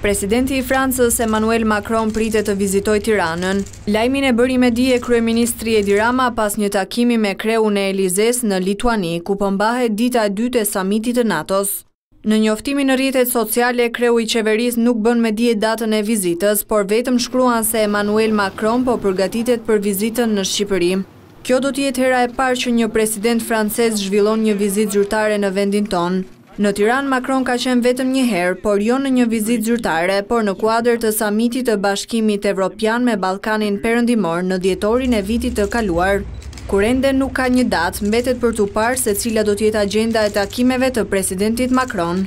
Presidenti i Francës, Emmanuel Macron pritet të vizitojë Tiranën. Lajmin e bëri me dije kryeministri Edi Rama pas një takimi me kreun e Elizesë në Lituani, ku po mbahet dita e dytë e samitit të NATO-s. Në njoftimin në rrjetet sociale, kreu i qeverisë nuk bën me dije datën e vizitës, por vetëm shkruan se Emmanuel Macron po përgatitet për vizitën në Shqipëri. Kjo do të jetë hera e parë që një president francez zhvillon një vizitë zyrtare në vendin tonë. Në Tiranë Macron ka qenë vetëm një herë, por jo në një vizitë zyrtare, por në kuadër të samitit të Bashkimit Evropian me Ballkanin Perëndimor në dhjetorin e vitit të kaluar. Kur ende nuk ka një datë, mbetet për t'u parë se cila do të jetë agjenda e takimeve të presidentit Macron.